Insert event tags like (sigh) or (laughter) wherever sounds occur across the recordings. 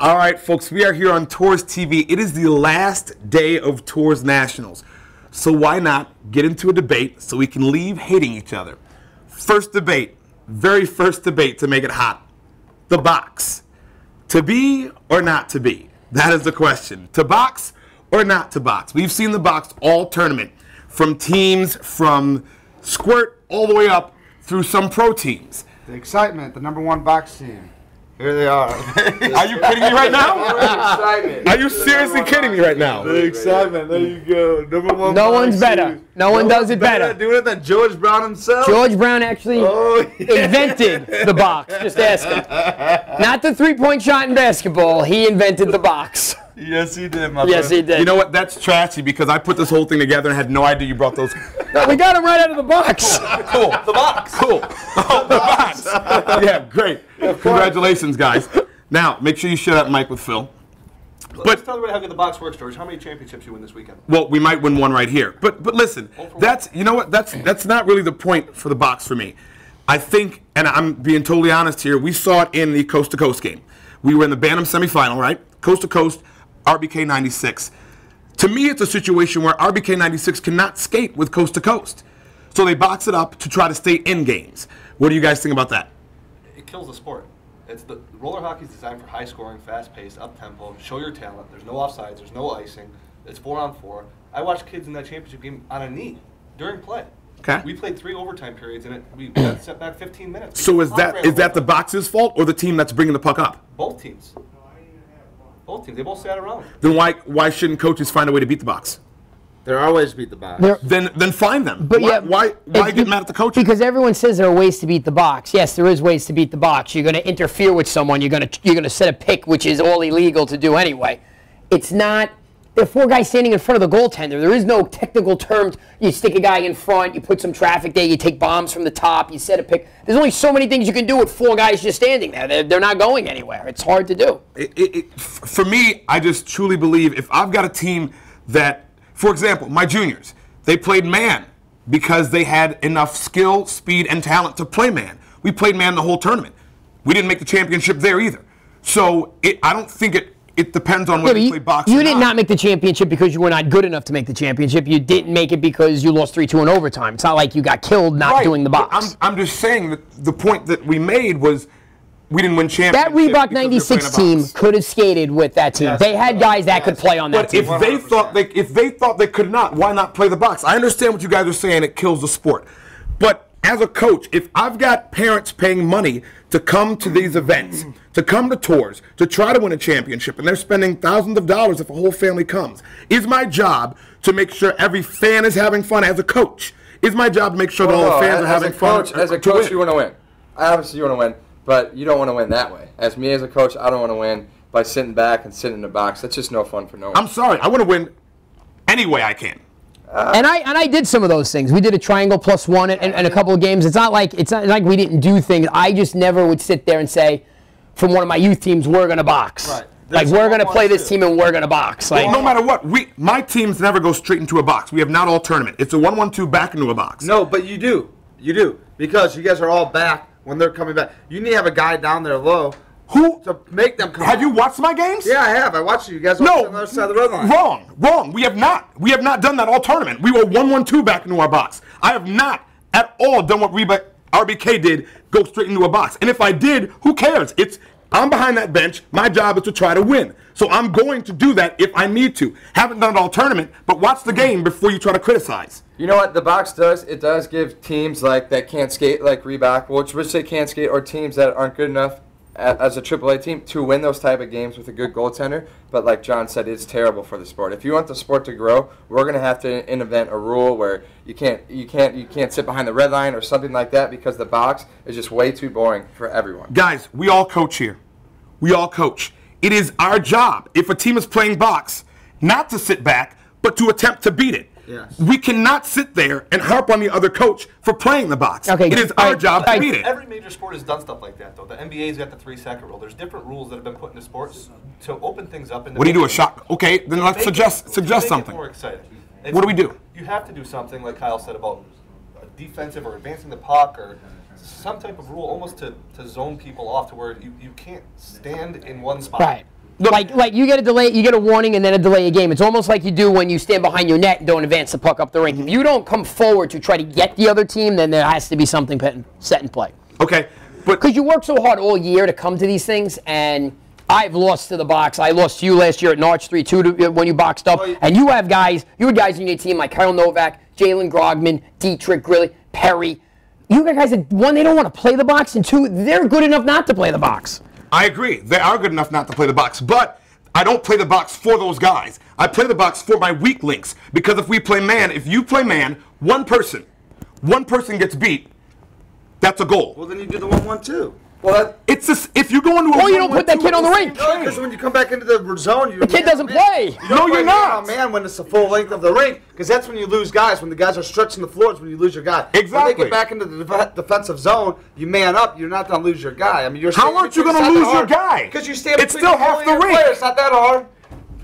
All right, folks, we are here on TORHS TV. It is the last day of TORHS Nationals. So why not get into a debate so we can leave hating each other? First debate, very first debate to make it hot. The box. To be or not to be? That is the question. To box or not to box? We've seen the box all tournament from teams from squirt all the way up through some pro teams. The excitement, the number one box team. Here they are. (laughs) Are you kidding me right now? Are you seriously kidding me right now? the excitement. There you go. Number one. No box one's better. team. No one does it better. at doing it than George Brown himself. George Brown actually Oh, yeah. invented the box. Just ask him. Not the three-point shot in basketball. He invented the box. (laughs) Yes, he did, my Yes, friend. he did. You know what? That's trashy because I put this whole thing together and had no idea you brought those. No, (laughs) we got him right out of the box. (laughs) Cool. (laughs) The box. Cool. Oh, the box. yeah, great. Congratulations, guys. Now, make sure you share that mic with Phil. Let's tell everybody how good the box works, George. How many championships you win this weekend? Well, we might win one right here. But but listen, that's you know what? That's that's not really the point for the box for me. I think, and I'm being totally honest here, we saw it in the coast to coast game. We were in the Bantam semifinal, right? Coast to coast, RBK 96. To me, it's a situation where RBK 96 cannot skate with coast to coast. So they box it up to try to stay in games. What do you guys think about that? It kills the sport. It's the roller hockey is designed for high scoring, fast paced, up tempo. Show your talent. There's no offsides. There's no icing. It's four on four. I watched kids in that championship game on a knee during play. Okay. We played three overtime periods and it we got (clears throat) set back 15 minutes. So is that is that ran is that the box's fault or the team that's bringing the puck up? both teams? Both teams. They both sat around. Then why why shouldn't coaches find a way to beat the box? There are ways to beat the box. There- Then then find them. But why, yeah, why why if get mad at the coach? Because everyone says there are ways to beat the box. Yes, there is ways to beat the box. You're going to interfere with someone. You're going to you're going to set a pick, which is all illegal to do anyway. It's not. There are four guys standing in front of the goaltender. There is no technical term. You stick a guy in front. You put some traffic there. You take bombs from the top. You set a pick. There's only so many things you can do with four guys just standing there. They're, they're not going anywhere. It's hard to do. it, it, it, for me, I just truly believe if I've got a team that, for example, my juniors, they played man because they had enough skill, speed, and talent to play man. We played man the whole tournament. We didn't make the championship there either. So I don't think it. It depends on Yeah, whether but you you, play box. you did not not. make the championship because you were not good enough to make the championship. You didn't make it because you lost 3 2 in overtime. It's not like you got killed not Right, doing the box. I'm, I'm just saying that the point that we made was we didn't win championship. that Reebok because we were 96 team could have skated with that team. Yes, they had yes, guys that could play on that But team. if they 100%. thought they if they thought they could not, why not play the box? I understand what you guys are saying. It kills the sport, but as a coach, if I've got parents paying money to come to these events, to come to TORHS, to try to win a championship, and they're spending thousands of dollars if a whole family comes, is my job to make sure every fan is having fun as a coach. Is my job to make sure that all Well, the fans as, are having fun? coach, as a coach, win? you want to win. Obviously, you want to win, but you don't want to win that way. As me, as a coach, I don't want to win by sitting back and sitting in the box. That's just no fun for no one. I'm sorry. I want to win any way I can. Uh, and I and I did some of those things. We did a triangle plus one and, and a couple of games. It's not like it's not like we didn't do things. I just never would sit there and say, from one of my youth teams, we're gonna box. Right. Like we're gonna play this too. team and we're gonna box. Like no matter what, we my teams never go straight into a box. We have not all tournament. It's a one-one-two back into a box. No, but you do. You do. Because you guys are all back when they're coming back. You need to have a guy down there low Who to make them come. have you watched my games? Yeah, I have. I watched you. You guys No. on the other side of the red line. Wrong. Wrong. We have not. We have not done that all tournament. We were one-one-two back into our box. I have not at all done what Reba RBK did. Go straight into a box. And if I did, who cares? It's I'm behind that bench. My job is to try to win. So I'm going to do that if I need to. Haven't done it all tournament, but watch the game before you try to criticize. You know what the box does? It does give teams like that can't skate like Reebok, which which they can't skate, or teams that aren't good enough a- as a AAA team to win those type of games with a good goaltender. But like John said, it's terrible for the sport. If you want the sport to grow, we're gonna have to invent a rule where you can't you can't you can't sit behind the red line or something like that because the box is just way too boring for everyone. Guys, we all coach here. We all coach. It is our job, if a team is playing box, not to sit back, but to attempt to beat it. Yes. We cannot sit there and harp on the other coach for playing the box. Okay, it is our right, job all to beat it. Every major sport has done stuff like that, though. The NBA's got the three-second rule. There's different rules that have been put into sports to open things up. And What do you do? A shot? Okay, then let's Make it- suggest to suggest it something. More exciting. It's- What do we do? You have to do something like Kyle said about defensive or advancing the puck or some type of rule, almost to, to zone people off to where you, you can't stand in one spot. Right. Like like you get a delay, you get a warning, and then a delay a game. It's almost like you do when you stand behind your net and don't advance the puck up the rink. If you don't come forward to try to get the other team, then there has to be something set in play. Okay, but Because you work so hard all year to come to these things, and I've lost to the box. I lost to you last year at Norwich 3 2 uh, when you boxed up. And you have guys, you had guys in your team like Kyle Novak, Jalen Grogman, Dietrich Grilly, Perry. You got guys that, one, they don't want to play the box, and two, they're good enough not to play the box. I agree. They are good enough not to play the box, but I don't play the box for those guys. I play the box for my weak links because if we play man, if you play man, one person, one person gets beat, that's a goal. Well, then you do the one-one too. Well, that, It's just if you go into a Or you don't put that kid on the rink. Because when you come back into the zone, you the kid doesn't play. You No, play you're not. on man when it's the full length of the rink, because that's when you lose guys. When the guys are stretching the floors, when you lose your guy. Exactly. When they get back into the def- defensive zone, you man up. You're not gonna lose your guy. I mean, you're. How aren't you gonna lose your guy? Because you stand. It's still half the rink. player. It's not that hard.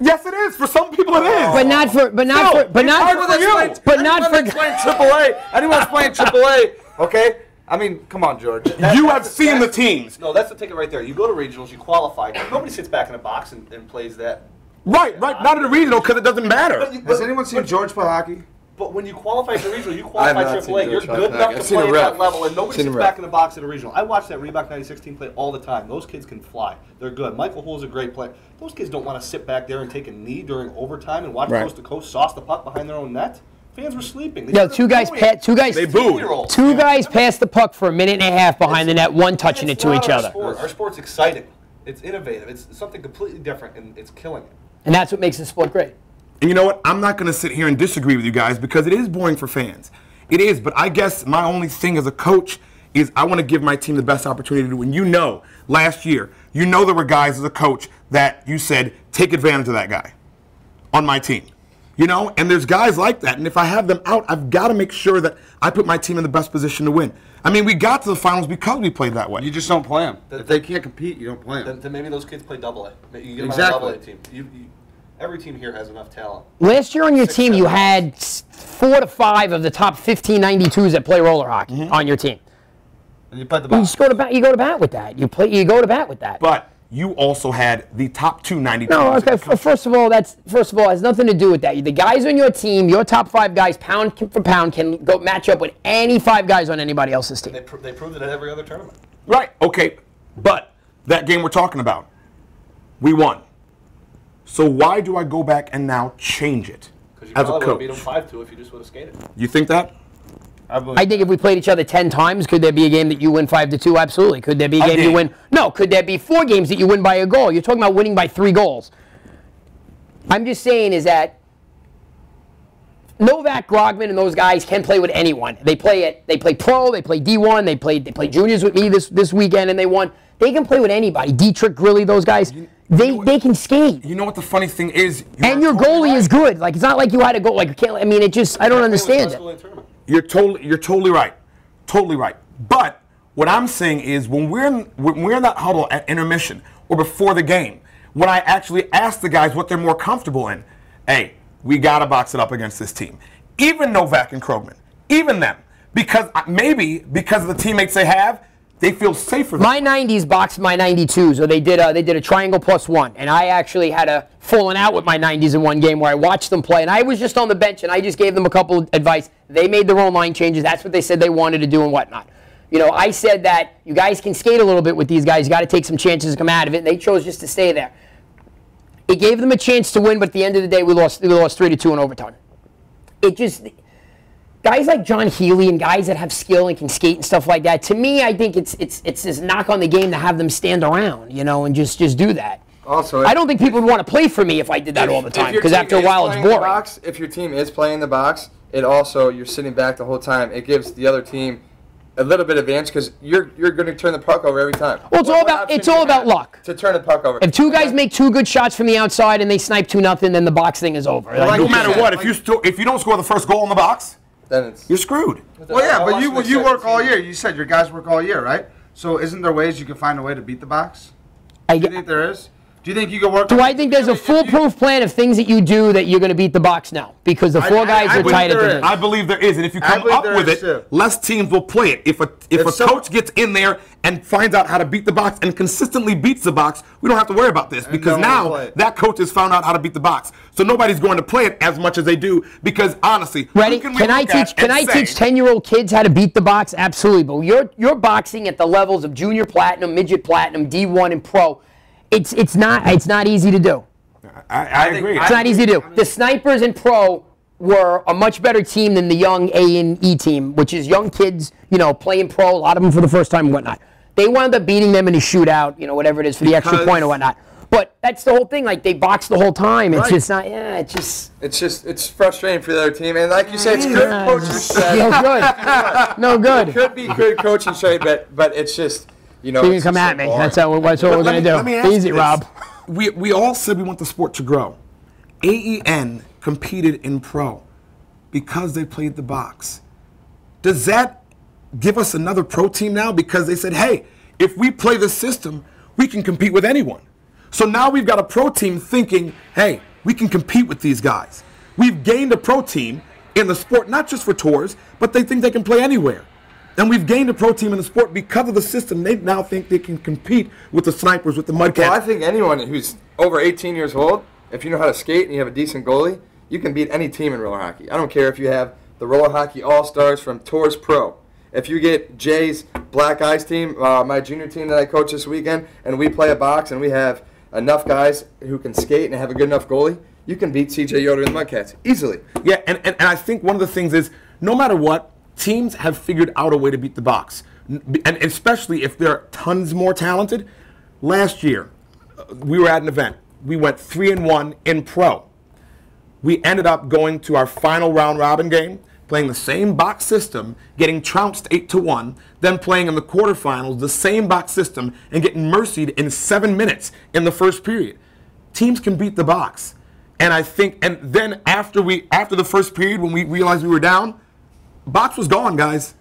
Yes, it is. For some people, it is. But not for, but not No, for, but not for, for you. Anyone but not for. playing AAA. Anyone's playing AAA. Okay. I mean, come on, George. you have seen the teams. No, that's the ticket right there. You go to regionals, you qualify. Nobody sits back in a box and, and plays that. Right, right. Not in a regional because it doesn't matter. But, you, Has anyone seen George play hockey? but when you qualify for regional, you (laughs) qualify have not seen AAA. You're good enough I've to play at that level, and nobody Seen sits rep. back in the box at a regional. I watch that Reebok 2016 play all the time. Those kids can fly. They're good. Michael Hull's a great player. Those kids don't want to sit back there and take a knee during overtime and watch Right. coast to coast sauce the puck behind their own net. Fans were sleeping. They No, two guys, pa- two guys, They booed. 16-year-olds. two guys passed the puck for a minute and a half behind the net, one touching it to not each our other. Sport. Our sport's exciting. It's innovative. It's something completely different, and it's killing it. And that's what makes the sport great. And you know what? I'm not going to sit here and disagree with you guys because it is boring for fans. It is, but I guess my only thing as a coach is I want to give my team the best opportunity to win. You know, last year, you know there were guys as a coach that you said, take advantage of that guy on my team. You know, and there's guys like that. And if I have them out, I've got to make sure that I put my team in the best position to win. I mean, we got to the finals because we played that way. You just don't play them. If they can't compete, you don't play them. then maybe those kids play double A. You get Exactly. on a double A team. You, you, every team here has enough talent. Last year on your Six, team, you seven had four to five of the top 1592s that play roller hockey Mm-hmm. on your team. And you play the You just go to bat. You go to bat with that. You play. You go to bat with that. But you also had the top two 92. no, okay. First of all, that's first of all has nothing to do with that. The guys on your team, your top five guys, pound for pound, can go match up with any five guys on anybody else's team. They, pr- they proved it at every other tournament. Right. Okay. But that game we're talking about, we won. So why do I go back and now change it Because you as a probably would have beat them coach? 5 2 if you just would have skated. You think that? I. I think if we played each other ten times, could there be a game that you win five to two? Absolutely. Could there be a A game you win? No. Could there be four games that you win by a goal? You're talking about winning by three goals. I'm just saying is that Novak, Grogman, and those guys can play with anyone. They play it. They play pro. They play D1. They played. They played juniors with me this this weekend, and they won. They can play with anybody. Dietrich, Grilly, those guys. They they can skate. You know what the funny thing is? You And your goalie right. is good. Like it's not like you had to go. Like you can't. I mean, it just. I don't understand it. You're totally you're totally right. Totally right. But what I'm saying is when we're in, when we're in that huddle at intermission or before the game, when I actually ask the guys what they're more comfortable in, hey, we gotta box it up against this team. Even Novak and Krogman, even them, because maybe because of the teammates they have, they feel safer. My 90s boxed my 92s, or they did a, they did a triangle plus one, and I actually had a falling out with my 90s in one game where I watched them play, and I was just on the bench, and I just gave them a couple of advice. They made their own line changes. That's what they said they wanted to do and whatnot. You know, I said that you guys can skate a little bit with these guys. You got to take some chances to come out of it, and they chose just to stay there. It gave them a chance to win, but at the end of the day, we lost. We lost three to two in overtime. It just guys like John Healy and guys that have skill and can skate and stuff like that. To me, I think it's it's it's this knock on the game to have them stand around, you know, and just just do that. Also, I don't think people would want to play for me if I did that all the time because after a while it's boring. box, if your team is playing the box, it also you're sitting back the whole time. It gives the other team a little bit of advantage because you're you're going to turn the puck over every time. Well, it's What- all about- it's all about luck. to turn the puck over. If two guys make two good shots from the outside and they snipe two nothing, then the box thing is over. Like, like no matter said, what, if you still if you don't score the first goal in the box, then it's you're screwed. Well, yeah, but you the you work all year. You said your guys work all year, right? So isn't there ways you can find a way to beat the box? I Do you think there is? Do you think you can work? Do I think there's a foolproof plan of things that you do that you're going to beat the box? now because the four I- guys I are believe tight at the is. I believe there is, and if you come up with it, too. less teams will play it. If a if If a some- coach gets in there and finds out how to beat the box and consistently beats the box, we don't have to worry about this because no now that coach has found out how to beat the box. So nobody's going to play it as much as they do because honestly, Ready? Can, Can, we I teach? Can I say- teach ten-year-old kids how to beat the box? Absolutely. But you're you're boxing at the levels of junior platinum, midget platinum, D1, and pro. It's it's not it's not easy to do. I, I think- agree. I- It's not easy to do. The snipers in pro were a much better team than the young A and E team, which is young kids, you know, playing pro, a lot of them for the first time and whatnot. They wound up beating them in a shootout, you know, whatever it is for the extra point or whatnot. But that's the whole thing. Like they box the whole time. It's Right. just not. Yeah, it's just. It's just it's frustrating for the other team, and like you said, it's good coaching (laughs) no good. (laughs) No good. Could be good coaching strategy, but but it's just you know. You can come at so me. boring. That's how. That's what we're gonna do. let me ask Easy, this. Rob. We, we all said we want the sport to grow. AEN competed in pro because they played the box. Does that give us another pro team now? Because they said, hey, if we play the system, we can compete with anyone. So now we've got a pro team thinking, hey, we can compete with these guys. We've gained a pro team in the sport, not just for TORHS, but they think they can play anywhere. And we've gained a pro team in the sport because of the system. They now think they can compete with the snipers, with the mudcats. Well, I think anyone who's over 18 years old, if you know how to skate and you have a decent goalie, you can beat any team in roller hockey. I don't care if you have the roller hockey all stars from TORHS Pro. If you get Jay's Black Eyes team, uh, my junior team that I coach this weekend, and we play a box and we have enough guys who can skate and have a good enough goalie, you can beat CJ Yoder and the Mudcats easily. Yeah, and, and, and I think one of the things is no matter what, teams have figured out a way to beat the box. And especially if they're tons more talented. Last year, we were at an event. We went three and one in pro. We ended up going to our final round robin game, playing the same box system, getting trounced eight to one, then playing in the quarterfinals the same box system and getting mercied in seven minutes in the first period. Teams can beat the box. And I think and then after we after the first period when we realized we were down, box was gone, guys.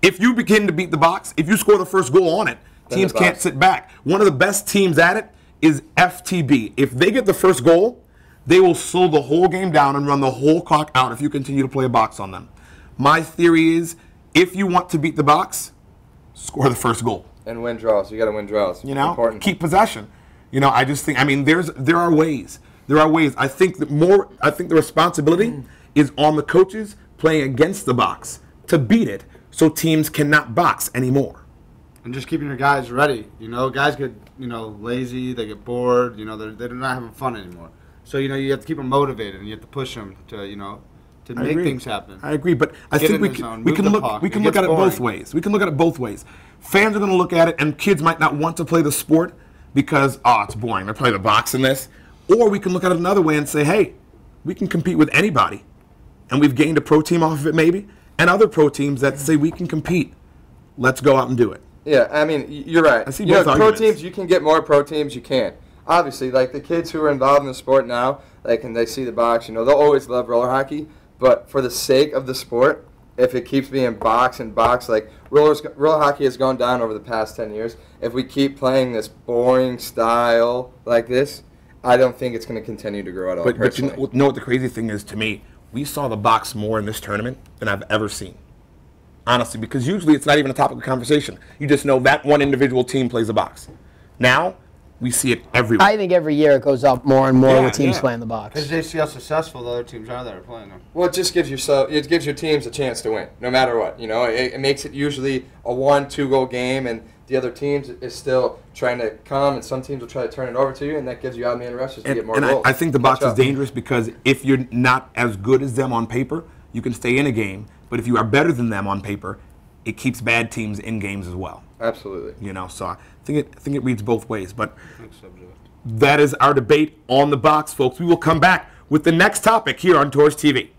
If you begin to beat the box, if you score the first goal on it, Then teams can't sit back. One of the best teams at it is FTB. If they get the first goal, they will slow the whole game down and run the whole clock out if you continue to play a box on them. My theory is if you want to beat the box, score the first goal. And win draws. You got to win draws. You know, Important. keep possession. You know, I just think. I mean, there's there are ways. There are ways. I think that more. I think the responsibility is on the coaches playing against the box to beat it, so teams cannot box anymore. and just keeping your guys ready. You know, guys get you know lazy, they get bored. You know, they're they're not having fun anymore. So you know, you have to keep them motivated, and you have to push them to you know to I make agree. things happen. I agree, but I Get think we can, zone, we can look puck. we It can look gets at it both ways. We can look at it both ways. Fans are going to look at it, and kids might not want to play the sport because oh, it's boring. They play the box in this, or we can look at it another way and say, hey, we can compete with anybody, and we've gained a pro team off of it maybe, and other pro teams that say we can compete. Let's go out and do it. Yeah, I mean, you're right. I see you both know, pro teams, you can get more pro teams, you can. Obviously, like the kids who are involved in the sport now, like, and they see the box, you know, they'll always love roller hockey. But for the sake of the sport, if it keeps being box and box, like rollers, roller hockey has gone down over the past 10 years. If we keep playing this boring style like this, I don't think it's going to continue to grow at all. But, but you know, know what the crazy thing is to me? We saw the box more in this tournament than I've ever seen. Honestly, because usually it's not even a topic of conversation. You just know that one individual team plays a box. Now, we see it everywhere. I think every year it goes up more and more Yeah, with teams yeah. playing the box. Because they see how successful the other teams are that are playing them. Well, it just gives yourself, it gives your teams a chance to win, no matter what. You know, it, it makes it usually a one, two goal game, and the other teams is still trying to come, and some teams will try to turn it over to you, and that gives you odd man rushes to and get more and I, goals. I think the Catch box is up. dangerous because if you're not as good as them on paper, you can stay in a game. But if you are better than them on paper, it keeps bad teams in games as well. Absolutely. You know, so I think it I think it reads both ways. But Next subject. that is our debate on the box, folks. We will come back with the next topic here on TORHS TV.